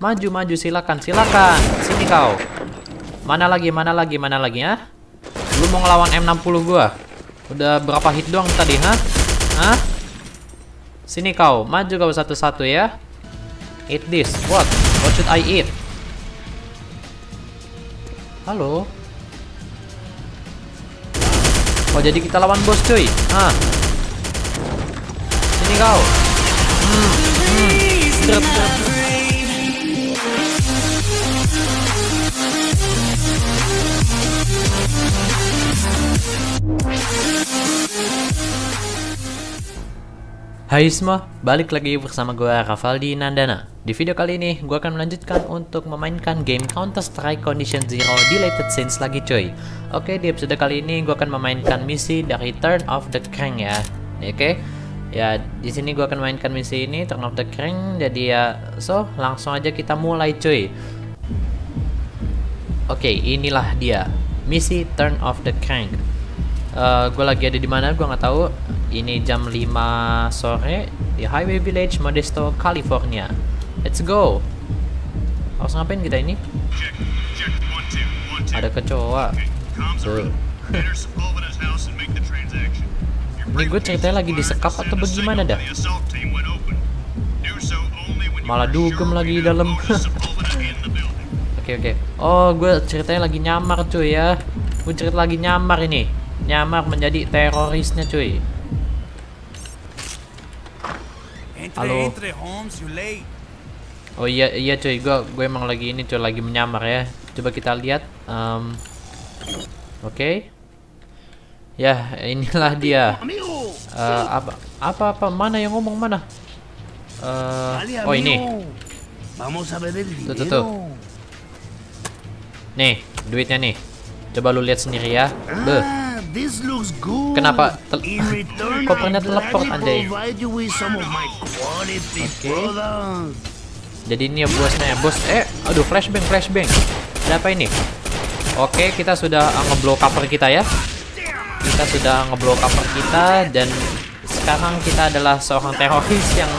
Maju, maju, silakan, silakan. Sini kau. Mana lagi, mana lagi, mana lagi ya? Lu mau ngelawan M60 gua? Udah berapa hit doang tadi, ha? Hah? Sini kau, maju kau satu-satu ya. Eat this. What? What should I eat? Halo? Oh, jadi kita lawan bos, cuy. Ah. Sini kau. Hmm. Hmm. Hai semua, balik lagi bersama gue Rafaldi Nandana. Di video kali ini, gue akan melanjutkan untuk memainkan game Counter-Strike Condition Zero Deleted Scenes lagi coy Oke, di episode kali ini gue akan memainkan misi dari Turn of the Crank ya. Oke, ya di sini gue akan mainkan misi ini Turn of the Crank. Jadi ya, so langsung aja kita mulai coy Oke, inilah dia Misi Turn of the Crank. Uh, gue lagi ada di mana? Gue nggak tahu ini jam 5 sore di Highway Village Modesto California. Let's go. Harus ngapain kita ini? Ada kecoa. Ini gue ceritanya lagi disekap atau bagaimana dah? Malah dugem lagi di dalam. Oke oke. Okay, okay. oh gue ceritanya lagi nyamar cuy ya. Gue cerita lagi nyamar ini. Nyamar menjadi terorisnya cuy halo. oh iya iya cuy gue gue emang lagi ini cuy lagi menyamar ya. Coba kita lihat um, oke. Okay. ya inilah dia. Uh, apa apa apa mana yang ngomong mana? Uh, oh ini. tuh tuh tuh. Nih duitnya nih. Coba lu lihat sendiri ya. Beuh. This looks good. Kenapa? In return, teleport anjay? Oke. Jadi ini ya bosnya ya bos. Eh, aduh flashbang flashbang. Ada apa ini? Oke, kita sudah ngeblow cover kita ya. Kita sudah ngeblow cover kita dan sekarang kita adalah seorang teroris yang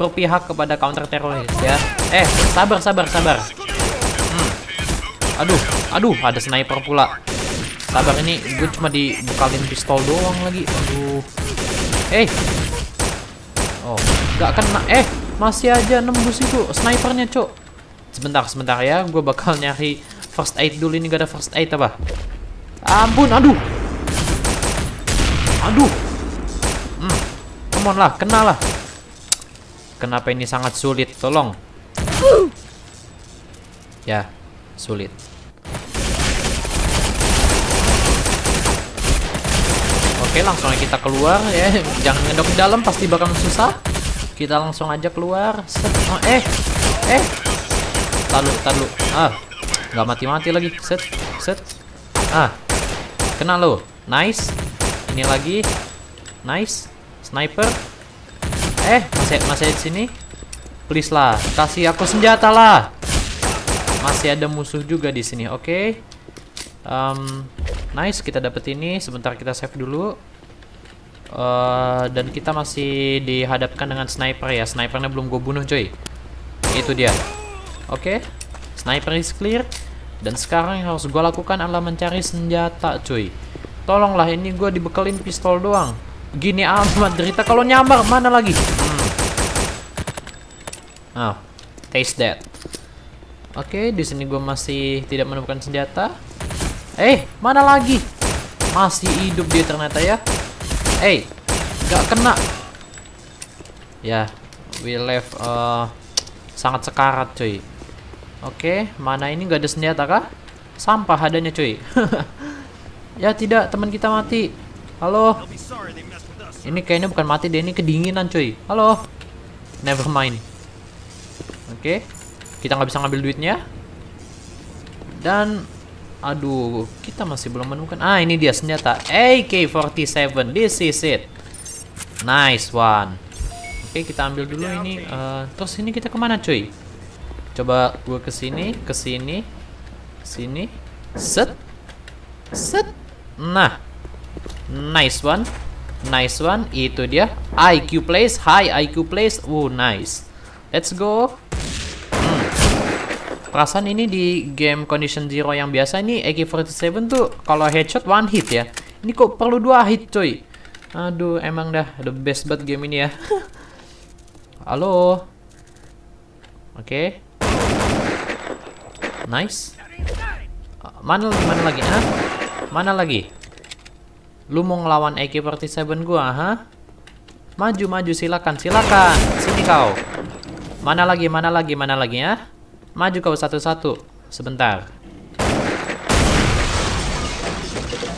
berpihak kepada counter teroris ya. Eh, sabar sabar sabar. Hmm. Aduh, aduh, ada sniper pula. Sabar ini gue cuma dibekalin pistol doang lagi. Aduh. Eh. Oh, nggak kena. Eh, masih aja nembus itu snipernya, Cok. Sebentar, sebentar ya. Gue bakal nyari first aid dulu ini gak ada first aid apa? Ampun, aduh. Aduh. Hmm. Come on lah, kena lah. Kenapa ini sangat sulit? Tolong. Ya, sulit. Oke, langsung kita keluar ya. Jangan ngedok dalam, pasti bakal susah. Kita langsung aja keluar. Set. Oh, eh, eh. Talu, talu. Ah, nggak mati-mati lagi. Set, set. Ah, kena lo. Nice. Ini lagi. Nice. Sniper. Eh, masih masih di sini. Please lah, kasih aku senjata lah. Masih ada musuh juga di sini. Oke. Okay. Um, nice, kita dapet ini. Sebentar kita save dulu. Uh, dan kita masih dihadapkan dengan sniper ya. Snipernya belum gue bunuh, coy. Itu dia. Oke, okay. sniper is clear. Dan sekarang yang harus gue lakukan adalah mencari senjata, coy. Tolonglah, ini gue dibekelin pistol doang. Gini amat derita kalau nyamar mana lagi? Hmm. Oh, taste that. Oke, okay, di sini gue masih tidak menemukan senjata. Eh, mana lagi? Masih hidup dia ternyata ya. Eh, gak kena. Ya, we left uh, sangat sekarat cuy. Oke, mana ini gak ada senjata kah? Sampah adanya cuy. ya tidak, teman kita mati. Halo. Ini kayaknya bukan mati deh, ini kedinginan cuy. Halo. Never mind. Oke, kita nggak bisa ngambil duitnya. Dan Aduh, kita masih belum menemukan. Ah, ini dia senjata AK-47. This is it. Nice one. Oke, kita ambil dulu ini. Uh, terus ini kita ke mana, cuy? Coba gue ke sini, ke sini, sini. Set, set. Nah, nice one, nice one. Itu dia. IQ place, high IQ place. Oh, nice. Let's go. Perasaan ini di game Condition Zero yang biasa ini AK-47 tuh kalau headshot one hit ya. Ini kok perlu dua hit coy. Aduh, emang dah the best banget game ini ya. Halo. Oke. Nice. Uh, Mana lagi? Mana lagi? Hah? Mana lagi? Lu mau ngelawan AK-47 gua, ha? Maju, maju, silakan, silakan. Sini kau. Mana lagi? Mana lagi? Mana lagi ya? Maju kau satu-satu. Sebentar.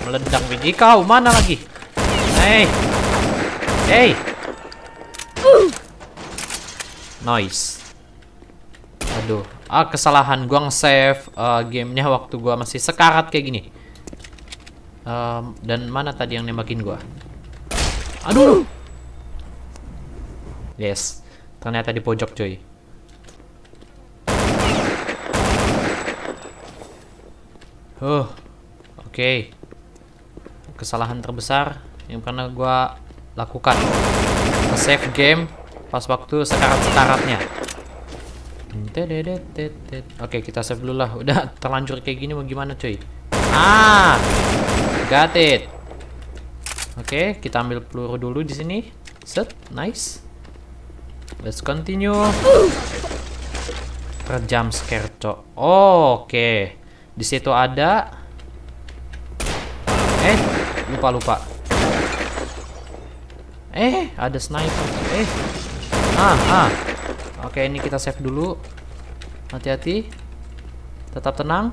Meledak biji kau. Mana lagi? Hei. Hei. Noise. Aduh. Ah, kesalahan gua nge-save uh, gamenya waktu gua masih sekarat kayak gini. Um, dan mana tadi yang nembakin gua? Aduh. Yes. Ternyata di pojok, coy. Huh. Oke. Kesalahan terbesar yang pernah gua lakukan. Save game pas waktu sekarat-sekaratnya. Oke, kita save dulu lah. Udah terlanjur kayak gini mau gimana, cuy? Ah. Got it. Oke, kita ambil peluru dulu di sini. Set, nice. Let's continue. Terjam scare, Oke. Di situ ada Eh, lupa lupa. Eh, ada sniper. Eh. Ah, ah. Oke, ini kita save dulu. Hati-hati. Tetap tenang.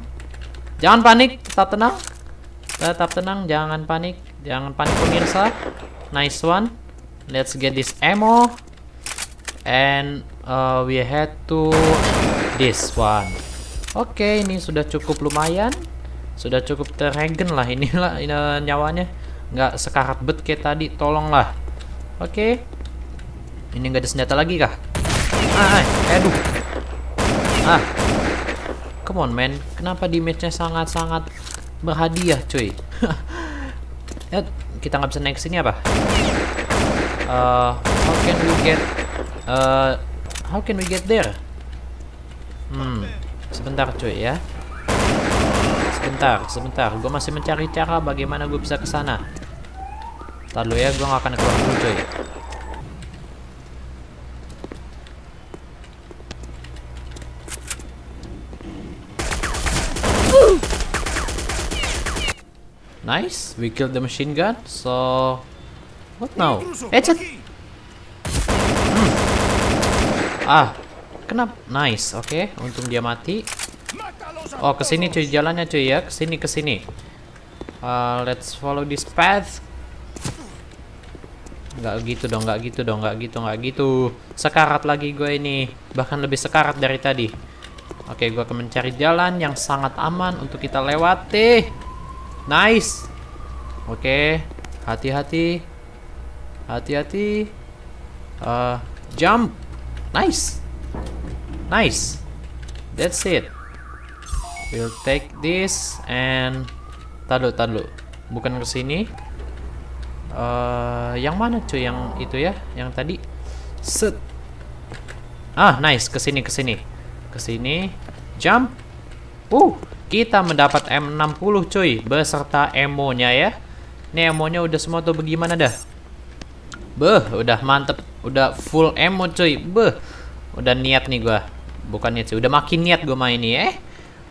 Jangan panik, tetap tenang. Tetap tenang, jangan panik. Jangan panik pemirsa. Nice one. Let's get this ammo. And uh, we head to this one. Oke, ini sudah cukup lumayan. Sudah cukup terregen lah inilah ini, nyawanya. Nggak sekarat bet kayak tadi, tolonglah. Oke. Ini nggak ada senjata lagi kah? Ah, ah, aduh. Ah. Come on, man. Kenapa damage-nya sangat-sangat berhadiah, cuy? ya, kita nggak bisa naik sini apa? Uh, how can we get uh, how can we get there? Hmm, sebentar cuy ya. Sebentar, sebentar. Gue masih mencari cara bagaimana gue bisa ke sana. Ntar dulu ya, gue gak akan keluar dulu cuy. Nice, we killed the machine gun. So, what now? Hmm. Ah, kenapa? Nice, oke. Okay. Untung dia mati. Oh, ke sini cuy jalannya cuy ya. Ke sini ke sini. Uh, let's follow this path. Nggak gitu dong, nggak gitu dong, nggak gitu, nggak gitu. Sekarat lagi gue ini. Bahkan lebih sekarat dari tadi. Oke, gue akan mencari jalan yang sangat aman untuk kita lewati. Nice. Oke, hati-hati. Hati-hati. Uh, jump. Nice. Nice. That's it. We'll take this and tadu tadu. Bukan ke sini. Uh, yang mana cuy yang itu ya? Yang tadi. Set. Ah, nice. Ke sini ke sini. Ke sini. Jump. Uh, kita mendapat M60 cuy beserta emonya ya. Ini emonya udah semua tuh bagaimana dah? Beh, udah mantep, udah full emo cuy. Beh, udah niat nih gua. Bukan niat sih, udah makin niat gua main ini eh.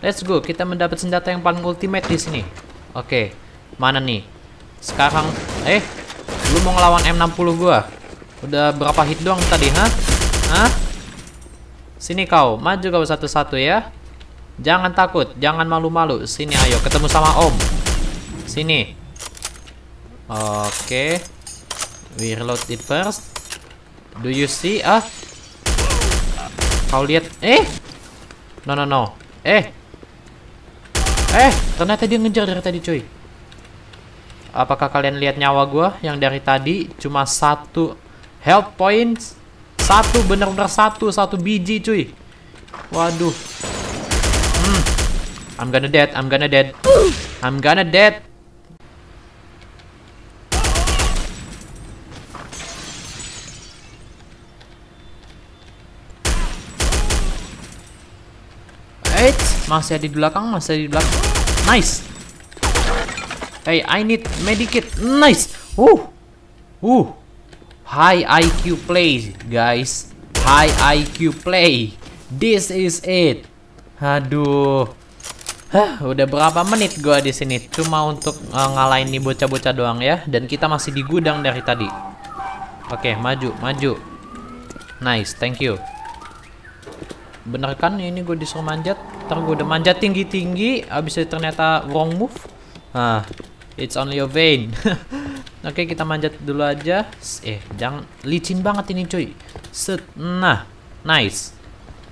Let's go, kita mendapat senjata yang paling ultimate di sini. Oke, mana nih? Sekarang, eh, lu mau ngelawan M60 gua? Udah berapa hit doang tadi, ha? Hah? Sini kau, maju kau satu-satu ya. Jangan takut, jangan malu-malu. Sini ayo, ketemu sama Om. Sini. Oke. We reload it first. Do you see? Ah. Kau lihat? Eh. No no no. Eh. Eh, ternyata dia ngejar dari tadi, cuy. Apakah kalian lihat nyawa gua yang dari tadi cuma satu health points? Satu bener-bener satu, satu biji, cuy. Waduh. Hmm. I'm gonna dead, I'm gonna dead. I'm gonna dead. Masih ada di belakang, masih ada di belakang. Nice. Hey, I need medikit. Nice. Uh. Uh. High IQ play, guys. High IQ play. This is it. Aduh. Hah, udah berapa menit gua di sini cuma untuk uh, ngalahin nih bocah-bocah doang ya dan kita masih di gudang dari tadi. Oke, maju, maju. Nice, thank you. Bener kan ini gue disuruh manjat? Ntar gue udah manjat tinggi-tinggi, abis itu ternyata wrong move. Nah, it's only a vein. Oke, kita manjat dulu aja. Eh, jangan licin banget ini cuy. Set. Nah, nice.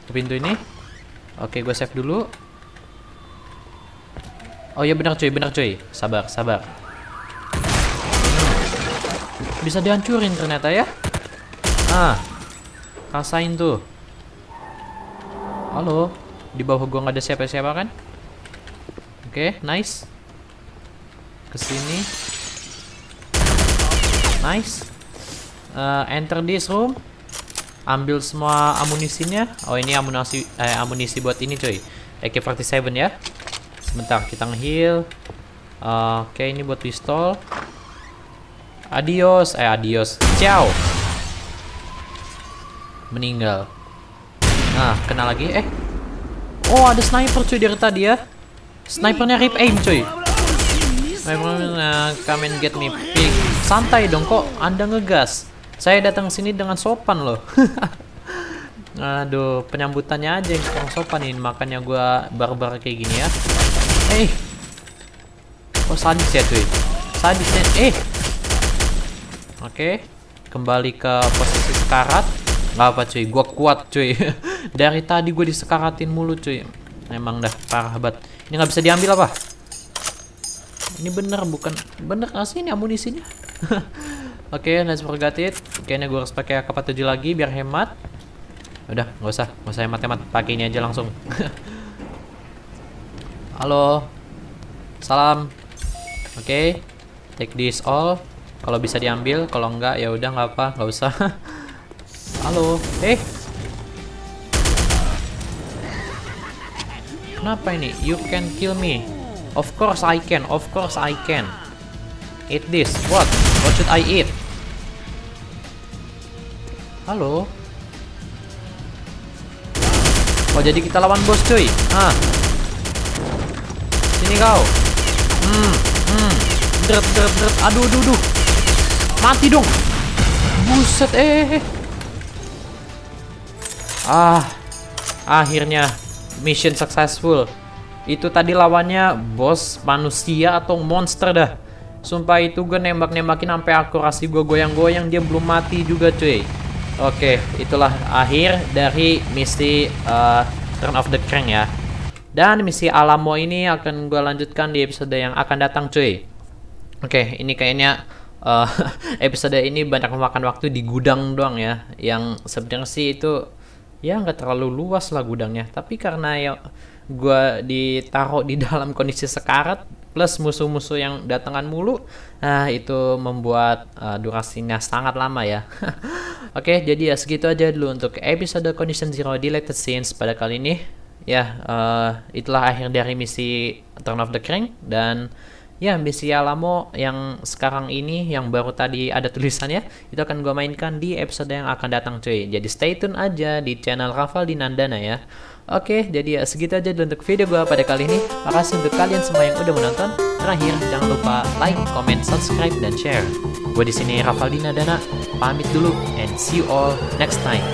Ke pintu ini. Oke, gue save dulu. Oh iya benar cuy, benar cuy. Sabar, sabar. Bisa dihancurin ternyata ya. Ah. Rasain tuh. Halo. Di bawah gua nggak ada siapa-siapa kan? Oke, nice. Ke sini. Nice. Uh, enter this room. Ambil semua amunisinya. Oh, ini amunisi eh, amunisi buat ini cuy. AK47 ya. Sebentar, kita nge-heal. Uh, Oke, ini buat pistol. Adios, eh adios. Ciao. Meninggal. Nah, kena lagi. Eh. Oh, ada sniper cuy dari tadi ya. Snipernya rip aim cuy. Nah, come and get me pig. Santai dong kok Anda ngegas. Saya datang sini dengan sopan loh. Aduh, penyambutannya aja yang kurang sopan ini. Makanya gua barbar kayak gini ya. Eh. Oh, sadis ya cuy. Sadisnya. Eh. Oke, kembali ke posisi sekarat. Gak apa cuy, gua kuat cuy. Dari tadi gue disekaratin mulu cuy. Emang dah parah banget. Ini nggak bisa diambil apa? Ini bener bukan bener nggak sih ini amunisinya? Oke, okay, let's forget it. Kayaknya gue harus pakai AK-47 lagi biar hemat. Udah, nggak usah, nggak usah hemat-hemat. Pakai ini aja langsung. Halo, salam. Oke, okay. take this all. Kalau bisa diambil, kalau enggak ya udah nggak apa, nggak usah. Halo, eh. Kenapa ini? You can kill me. Of course I can. Of course I can. Eat this. What? What should I eat? Halo. Oh jadi kita lawan bos cuy. Ah. Sini kau. Hmm. Hmm. Dret dret dret. Aduh aduh aduh. Mati dong. Buset eh. Ah. Akhirnya mission successful. Itu tadi lawannya bos manusia atau monster dah. Sumpah itu gue nembak-nembakin sampai akurasi gue goyang-goyang dia belum mati juga cuy. Oke, itulah akhir dari misi uh, Turn of the Crank ya. Dan misi Alamo ini akan gue lanjutkan di episode yang akan datang cuy. Oke, ini kayaknya uh, episode ini banyak memakan waktu di gudang doang ya. Yang sebenarnya sih itu ya nggak terlalu luas lah gudangnya. Tapi karena ya gue ditaruh di dalam kondisi sekarat plus musuh-musuh yang datangan mulu nah itu membuat uh, durasinya sangat lama ya oke okay, jadi ya segitu aja dulu untuk episode Condition Zero Deleted Scenes pada kali ini ya uh, itulah akhir dari misi Turn of the Crank dan ya misi Alamo yang sekarang ini yang baru tadi ada tulisannya itu akan gue mainkan di episode yang akan datang cuy jadi stay tune aja di channel Rafael Dinandana ya Oke, jadi ya segitu aja untuk video gue pada kali ini. Makasih untuk kalian semua yang udah menonton. Terakhir, jangan lupa like, comment, subscribe, dan share. Gue di sini Rafaldina Dana, pamit dulu, and see you all next time.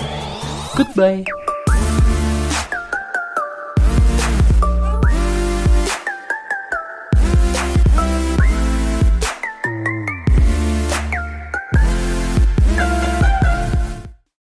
Goodbye.